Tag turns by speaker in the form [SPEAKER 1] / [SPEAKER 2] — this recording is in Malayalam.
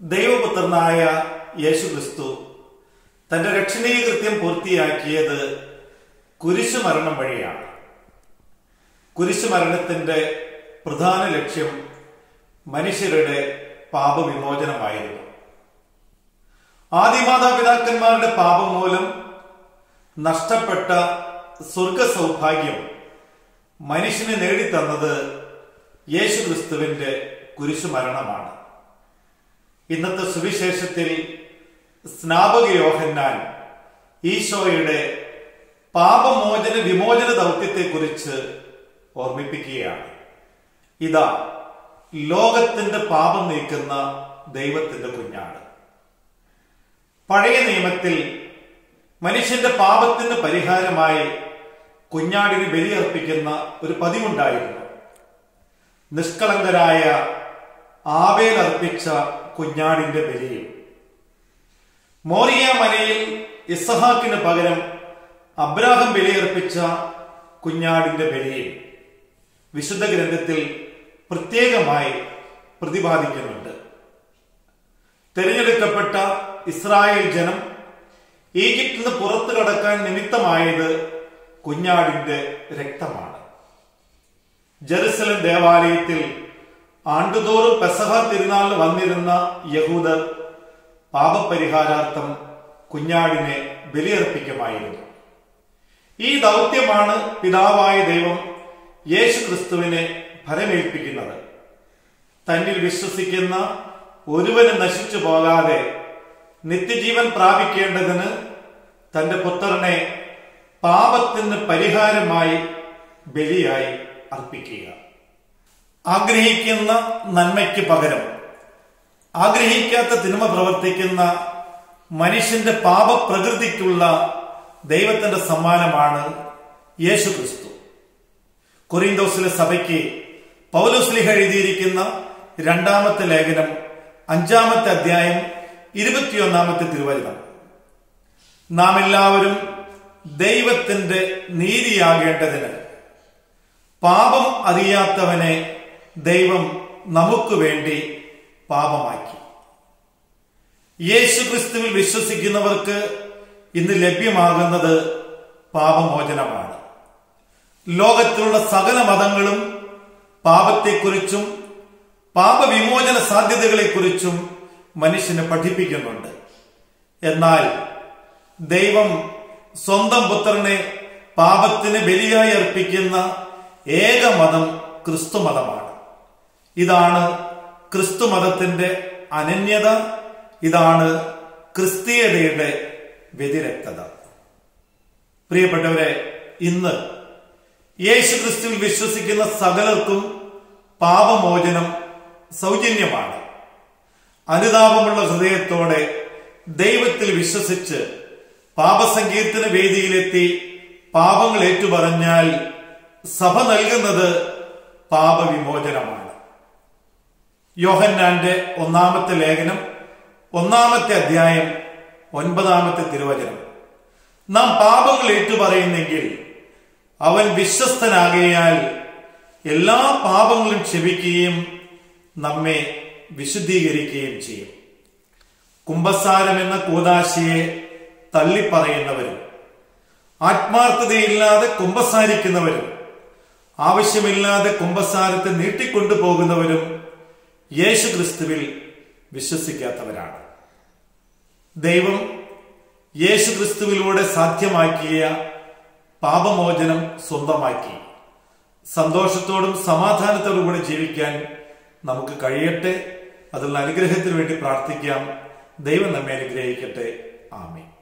[SPEAKER 1] ദൈവപുത്രനായ യേശു ക്രിസ്തു തന്റെ രക്ഷണീയ കൃത്യം പൂർത്തിയാക്കിയത് കുരിശുമരണം വഴിയാണ്. കുരിശുമരണത്തിന്റെ പ്രധാന ലക്ഷ്യം മനുഷ്യരുടെ പാപവിമോചനമായിരുന്നു. ആദിമാതാപിതാക്കന്മാരുടെ പാപം മൂലം നഷ്ടപ്പെട്ട സ്വർഗ സൗഭാഗ്യം മനുഷ്യന് നേടിത്തന്നത് യേശുക്രിസ്തുവിന്റെ കുരിശുമരണമാണ്. ഇന്നത്തെ സുവിശേഷത്തിൽ സ്നാപക യോഹന്നാൻ ഈശോയുടെ പാപമോചന വിമോചന ദൗത്യത്തെക്കുറിച്ച് ഓർമ്മിപ്പിക്കുകയാണ്. ഇതാ ലോകത്തിന്റെ പാപം നീക്കുന്ന ദൈവത്തിന്റെ കുഞ്ഞാണ് പഴയ നിയമത്തിൽ മനുഷ്യന്റെ പാപത്തിന് പരിഹാരമായി കുഞ്ഞാടിന് ബലിയർപ്പിക്കുന്ന ഒരു പതിവുണ്ടായിരുന്നു. നിഷ്കളങ്കരായ ആവേൽ അർപ്പിച്ച കുഞ്ഞാടിന്റെ ബലിയും. മോറിയ മലയിൽ ഇസഹാക്കിന് പകരം അബ്രാഹം ബലിയർപ്പിച്ച കുഞ്ഞാടിന്റെ ബലിയും വിശുദ്ധ ഗ്രന്ഥത്തിൽ പ്രത്യേകമായി പ്രതിപാദിക്കുന്നുണ്ട്. തിരഞ്ഞെടുക്കപ്പെട്ട ഇസ്രായേൽ ജനം ഈജിപ്തിൽ നിന്ന് പുറത്തു കടക്കാൻ നിമിത്തമായത് കുഞ്ഞാടിന്റെ രക്തമാണ്. ജെറുസലം ദേവാലയത്തിൽ ആണ്ടുതോറും പെസഹ തിരുനാൾ വന്നിരുന്ന യഹൂദർ പാപപരിഹാരാർത്ഥം കുഞ്ഞാടിനെ ബലിയർപ്പിക്കുമായിരുന്നു. ഈ ദൗത്യമാണ് പിതാവായ ദൈവം യേശു ക്രിസ്തുവിനെ ഫലമേൽപ്പിക്കുന്നത് തന്നിൽ വിശ്വസിക്കുന്ന ഒരുവന് നശിച്ചു പോകാതെ നിത്യജീവൻ പ്രാപിക്കേണ്ടതിന് തന്റെ പുത്രനെ പാപത്തിന് പരിഹാരമായി ബലിയായി അർപ്പിക്കുക. ആഗ്രഹിക്കുന്ന നന്മയ്ക്ക് പകരം ആഗ്രഹിക്കാത്ത തിന്മ പ്രവർത്തിക്കുന്ന മനുഷ്യന്റെ പാപപ്രകൃതിക്കുള്ള ദൈവത്തിന്റെ സമ്മാനമാണ് യേശു ക്രിസ്തു കൊറിന്തോസിലെ സഭയ്ക്ക് പൗലോസ്ലിഹ എഴുതിയിരിക്കുന്ന രണ്ടാമത്തെ ലേഖനം അഞ്ചാമത്തെ അധ്യായം ഇരുപത്തിയൊന്നാമത്തെ തിരുവചനം. നാം എല്ലാവരും ദൈവത്തിന്റെ നീതിയാകേണ്ടതിന് പാപം അറിയാത്തവനെ ദൈവം നമുക്ക് വേണ്ടി പാപമാക്കി. യേശു ക്രിസ്തുവിൽ വിശ്വസിക്കുന്നവർക്ക് ഇന്ന് ലഭ്യമാകുന്നത് പാപമോചനമാണ്. ലോകത്തിലുള്ള സകല മതങ്ങളും പാപത്തെക്കുറിച്ചും പാപവിമോചന സാധ്യതകളെക്കുറിച്ചും മനുഷ്യനെ പഠിപ്പിക്കുന്നുണ്ട്. എന്നാൽ ദൈവം സ്വന്തം പുത്രനെ പാപത്തിന് ബലിയായി അർപ്പിക്കുന്ന ഏക മതം ക്രിസ്തു മതമാണ്. ഇതാണ് ക്രിസ്തു മതത്തിന്റെ അനന്യത. ഇതാണ് ക്രിസ്തീയതയുടെ വ്യതിരക്തത. പ്രിയപ്പെട്ടവരെ ഇന്ന് യേശു ക്രിസ്തുവിൽ വിശ്വസിക്കുന്ന സകലർക്കും പാപമോചനം സൗജന്യമാണ്. അനുതാപമുള്ള ഹൃദയത്തോടെ ദൈവത്തിൽ വിശ്വസിച്ച് പാപസങ്കീർത്തന വേദിയിലെത്തി പാപങ്ങൾ ഏറ്റുപറഞ്ഞാൽ സഭ നൽകുന്നത് പാപവിമോചനമാണ്. യോഹന്നാന്റെ ഒന്നാമത്തെ ലേഖനം ഒന്നാമത്തെ അധ്യായം ഒൻപതാമത്തെ തിരുവചനം. നാം പാപങ്ങൾ ഏറ്റുപറയുന്നെങ്കിൽ അവൻ വിശ്വസ്തനാകയാൽ എല്ലാ പാപങ്ങളും ക്ഷമിക്കുകയും നമ്മെ വിശുദ്ധീകരിക്കുകയും ചെയ്യും. കുംഭസാരം എന്ന കൂതാശയെ തള്ളിപ്പറയുന്നവരും ആത്മാർത്ഥതയില്ലാതെ കുംഭസാരിക്കുന്നവരും ആവശ്യമില്ലാതെ കുംഭസാരത്തെ നീട്ടിക്കൊണ്ടുപോകുന്നവരും യേശു ക്രിസ്തുവിൽ വിശ്വസിക്കാത്തവരാണ്. ദൈവം യേശു ക്രിസ്തുവിലൂടെ സാധ്യമാക്കിയ പാപമോചനം സ്വന്തമാക്കി. സന്തോഷത്തോടും സമാധാനത്തോടും കൂടെ ജീവിക്കാൻ നമുക്ക് കഴിയട്ടെ. അതിനുള്ള അനുഗ്രഹത്തിന് വേണ്ടി പ്രാർത്ഥിക്കാം. ദൈവം നമ്മെ അനുഗ്രഹിക്കട്ടെ. ആമേ